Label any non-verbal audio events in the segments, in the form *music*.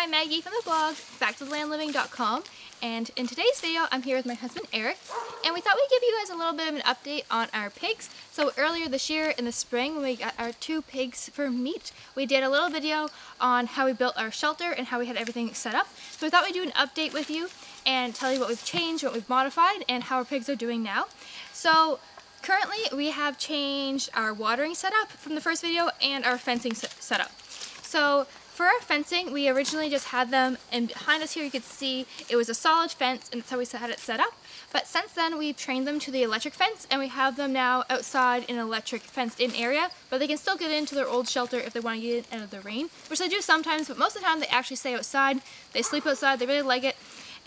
I'm Maggie from the blog backtothelandliving.com and in today's video I'm here with my husband Eric and we thought we'd give you guys a little bit of an update on our pigs. So earlier this year in the spring when we got our two pigs for meat we did a little video on how we built our shelter and how we had everything set up. So we thought we'd do an update with you and tell you what we've changed, what we've modified and how our pigs are doing now. So currently we have changed our watering setup from the first video and our fencing setup. So for our fencing, we originally just had them, and behind us here you could see it was a solid fence, and that's how we had it set up. But since then, we've trained them to the electric fence, and we have them now outside in an electric fenced-in area, but they can still get into their old shelter if they want to get in out of the rain, which they do sometimes, but most of the time they actually stay outside. They sleep outside, they really like it.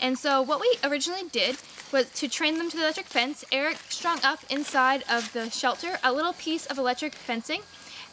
And so what we originally did was to train them to the electric fence, Eric strung up inside of the shelter a little piece of electric fencing,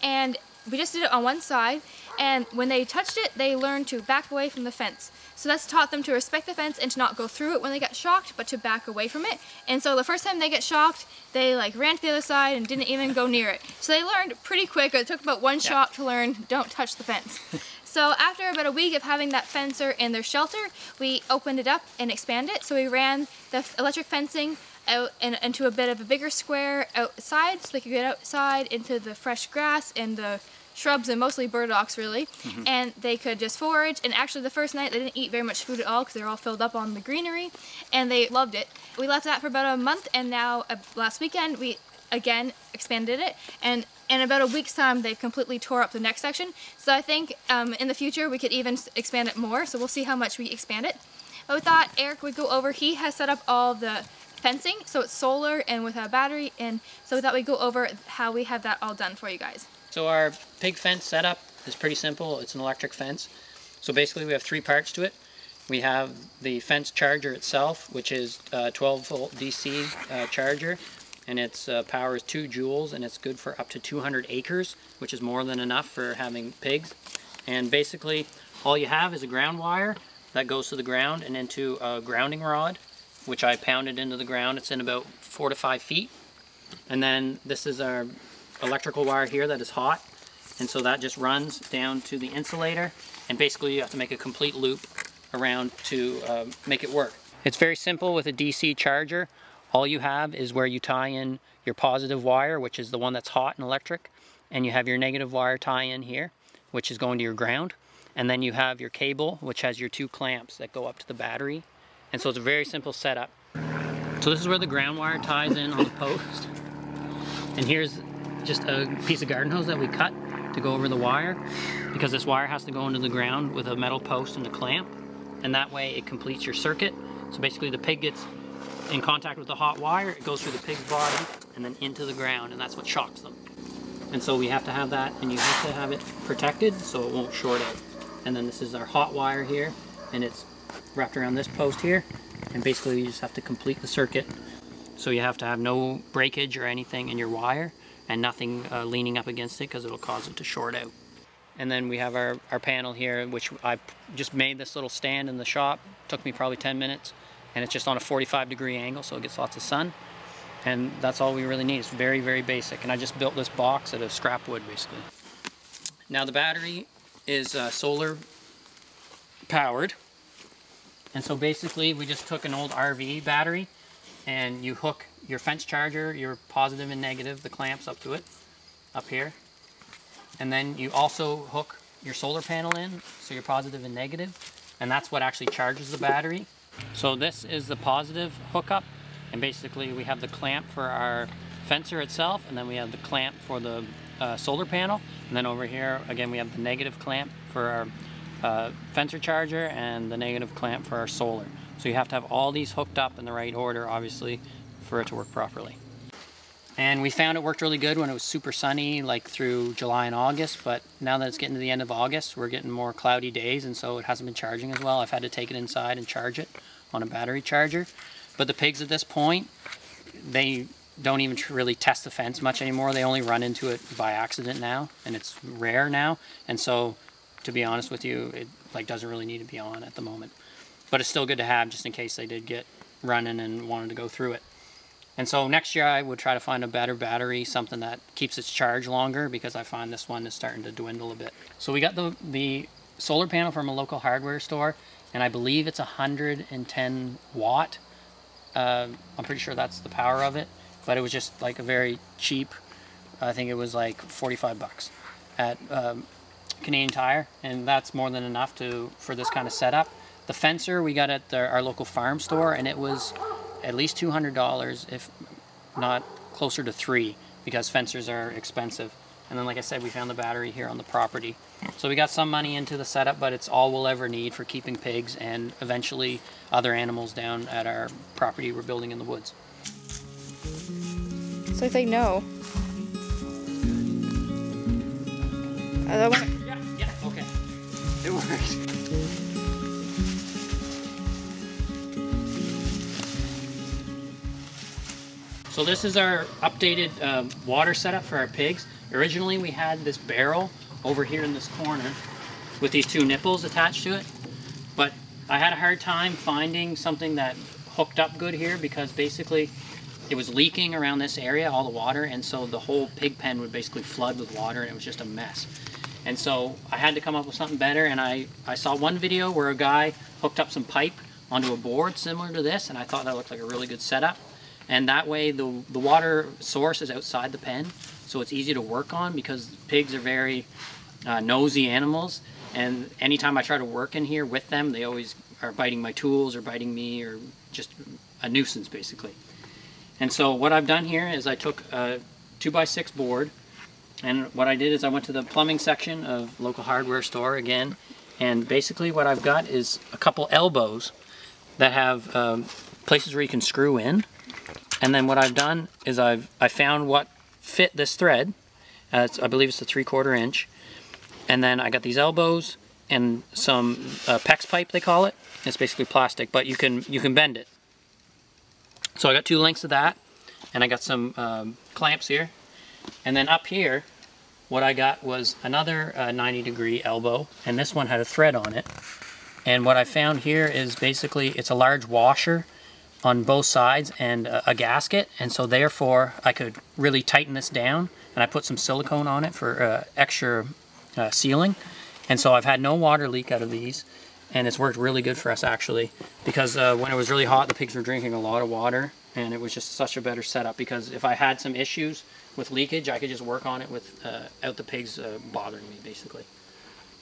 and we just did it on one side, and when they touched it, they learned to back away from the fence. So that's taught them to respect the fence and to not go through it when they get shocked, but to back away from it. And so the first time they get shocked, they like ran to the other side and didn't even go near it. So they learned pretty quick. It took about one yeah. shock to learn, don't touch the fence. *laughs* so after about a week of having that fencer in their shelter, we opened it up and expanded it. So we ran the electric fencing out in, into a bit of a bigger square outside so they could get outside into the fresh grass and the shrubs and mostly burdocks really mm -hmm. and they could just forage and actually the first night they didn't eat very much food at all because they were all filled up on the greenery and they loved it. We left that for about a month and now uh, last weekend we again expanded it and in about a week's time they completely tore up the next section so I think um, in the future we could even expand it more so we'll see how much we expand it. But we thought Eric would go over, he has set up all the fencing so it's solar and with a battery and so we thought we'd go over how we have that all done for you guys. So our pig fence setup is pretty simple. It's an electric fence. So basically we have three parts to it. We have the fence charger itself, which is a 12 volt DC uh, charger, and its uh, power is 2 joules, and it's good for up to 200 acres, which is more than enough for having pigs. And basically, all you have is a ground wire that goes to the ground and into a grounding rod, which I pounded into the ground. It's in about 4 to 5 feet. And then this is our electrical wire here that is hot and so that just runs down to the insulator and basically you have to make a complete loop around to uh, make it work. It's very simple with a DC charger. All you have is where you tie in your positive wire which is the one that's hot and electric and you have your negative wire tie in here which is going to your ground and then you have your cable which has your two clamps that go up to the battery and so it's a very simple setup. So this is where the ground wire ties in on the post and here's just a piece of garden hose that we cut to go over the wire because this wire has to go into the ground with a metal post and a clamp and that way it completes your circuit. So basically the pig gets in contact with the hot wire, it goes through the pig's body and then into the ground and that's what shocks them. And so we have to have that and you have to have it protected so it won't short out. And then this is our hot wire here and it's wrapped around this post here and basically you just have to complete the circuit. So you have to have no breakage or anything in your wire and nothing uh, leaning up against it because it'll cause it to short out. And then we have our, our panel here, which I just made this little stand in the shop. Took me probably 10 minutes. And it's just on a 45 degree angle, so it gets lots of sun. And that's all we really need. It's very, very basic. And I just built this box out of scrap wood, basically. Now the battery is uh, solar powered. And so basically we just took an old RV battery and you hook your fence charger, your positive and negative, the clamps up to it, up here. And then you also hook your solar panel in, so your positive and negative, and that's what actually charges the battery. So this is the positive hookup, and basically we have the clamp for our fencer itself, and then we have the clamp for the uh, solar panel, and then over here, again, we have the negative clamp for our uh, fencer charger and the negative clamp for our solar. So you have to have all these hooked up in the right order, obviously, for it to work properly. And we found it worked really good when it was super sunny, like through July and August, but now that it's getting to the end of August, we're getting more cloudy days, and so it hasn't been charging as well. I've had to take it inside and charge it on a battery charger. But the pigs at this point, they don't even really test the fence much anymore. They only run into it by accident now, and it's rare now. And so, to be honest with you, it like doesn't really need to be on at the moment. But it's still good to have just in case they did get running and wanted to go through it. And so next year I would try to find a better battery, something that keeps its charge longer because I find this one is starting to dwindle a bit. So we got the, the solar panel from a local hardware store, and I believe it's 110 watt. Uh, I'm pretty sure that's the power of it, but it was just like a very cheap. I think it was like 45 bucks at um, Canadian Tire, and that's more than enough to for this kind of setup. The fencer we got at the, our local farm store, and it was at least $200, if not closer to three, because fencers are expensive. And then, like I said, we found the battery here on the property. So we got some money into the setup, but it's all we'll ever need for keeping pigs and eventually other animals down at our property we're building in the woods. So say no. I want. It works. So this is our updated um, water setup for our pigs. Originally we had this barrel over here in this corner with these two nipples attached to it. But I had a hard time finding something that hooked up good here because basically it was leaking around this area, all the water, and so the whole pig pen would basically flood with water and it was just a mess. And so I had to come up with something better and I, I saw one video where a guy hooked up some pipe onto a board similar to this and I thought that looked like a really good setup. And that way the, the water source is outside the pen so it's easy to work on because pigs are very uh, nosy animals and anytime I try to work in here with them they always are biting my tools or biting me or just a nuisance basically. And so what I've done here is I took a 2x6 board and what I did is I went to the plumbing section of local hardware store again and basically what I've got is a couple elbows that have um, places where you can screw in. And then what I've done is I've I found what fit this thread. Uh, I believe it's a three quarter inch. And then I got these elbows and some uh, PEX pipe they call it. It's basically plastic but you can you can bend it. So I got two lengths of that and I got some um, clamps here and then up here what I got was another uh, 90 degree elbow and this one had a thread on it. And what I found here is basically it's a large washer on both sides and a, a gasket and so therefore I could really tighten this down and I put some silicone on it for uh, extra uh, sealing. And so I've had no water leak out of these and it's worked really good for us actually because uh, when it was really hot the pigs were drinking a lot of water and it was just such a better setup because if I had some issues with leakage I could just work on it without uh, the pigs uh, bothering me basically.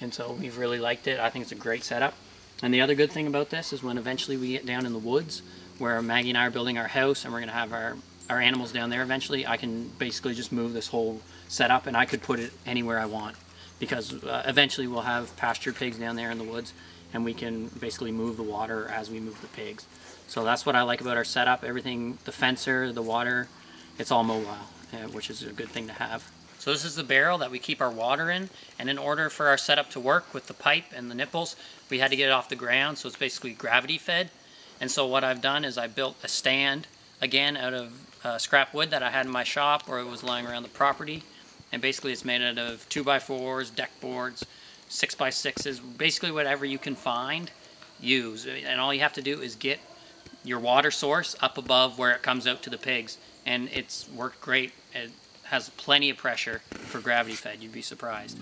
And so we've really liked it. I think it's a great setup. And the other good thing about this is when eventually we get down in the woods where Maggie and I are building our house and we're going to have our our animals down there eventually I can basically just move this whole setup and I could put it anywhere I want because uh, eventually we'll have pasture pigs down there in the woods and we can basically move the water as we move the pigs. So that's what I like about our setup. Everything, the fencer, the water, it's all mobile, uh, which is a good thing to have. So this is the barrel that we keep our water in, and in order for our setup to work with the pipe and the nipples, we had to get it off the ground, so it's basically gravity fed. And so what I've done is I built a stand, again out of uh, scrap wood that I had in my shop or it was lying around the property. And basically it's made out of 2x4s, deck boards, 6x6s, basically whatever you can find, use. And all you have to do is get your water source up above where it comes out to the pigs. And it's worked great. It has plenty of pressure for gravity fed, you'd be surprised.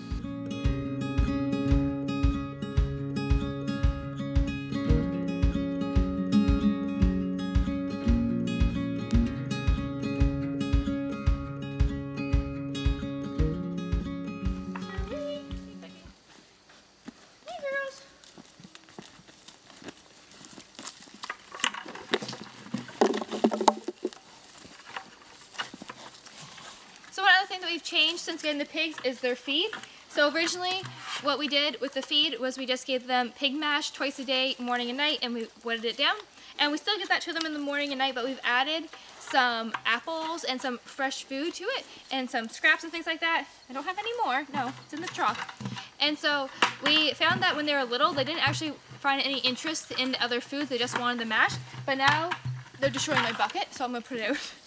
Changed since getting the pigs is their feed. So originally, what we did with the feed was we just gave them pig mash twice a day, morning and night, and we wetted it down. And we still give that to them in the morning and night, but we've added some apples and some fresh food to it, and some scraps and things like that. I don't have any more. No, it's in the truck. And so we found that when they were little, they didn't actually find any interest in the other foods. They just wanted the mash. But now they're destroying my bucket, so I'm gonna put it out. *laughs*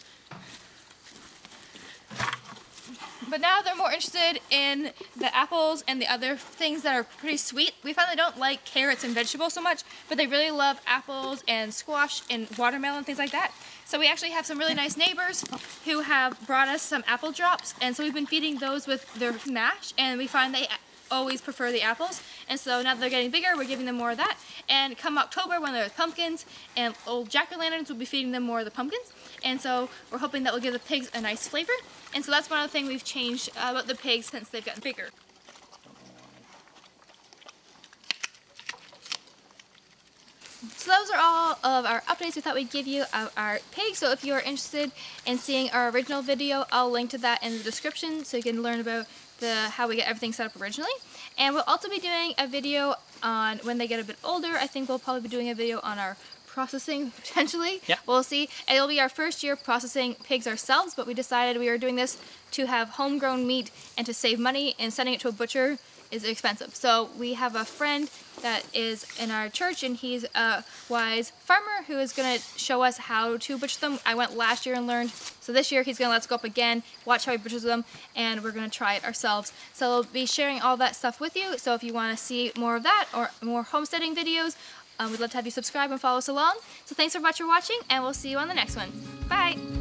But now they're more interested in the apples and the other things that are pretty sweet. We found they don't like carrots and vegetables so much, but they really love apples and squash and watermelon, and things like that. So we actually have some really nice neighbors who have brought us some apple drops, and so we've been feeding those with their mash, and we find they always prefer the apples. And so now that they're getting bigger, we're giving them more of that. And come October, when there's pumpkins and old jack-o'-lanterns, we'll be feeding them more of the pumpkins. And so we're hoping that will give the pigs a nice flavor. And so that's one of the things we've changed about the pigs since they've gotten bigger. So those are all of our updates we thought we'd give you of our pigs. So if you are interested in seeing our original video, I'll link to that in the description so you can learn about the how we get everything set up originally. And we'll also be doing a video on when they get a bit older. I think we'll probably be doing a video on our processing *laughs* potentially. Yeah. We'll see. It'll be our first year processing pigs ourselves, but we decided we were doing this to have homegrown meat and to save money and sending it to a butcher is expensive. So we have a friend that is in our church and he's a wise farmer who is going to show us how to butcher them. I went last year and learned. So this year he's going to let us go up again, watch how he butchers them, and we're going to try it ourselves. So we'll be sharing all that stuff with you. So if you want to see more of that or more homesteading videos, um, we'd love to have you subscribe and follow us along. So thanks so much for watching and we'll see you on the next one. Bye!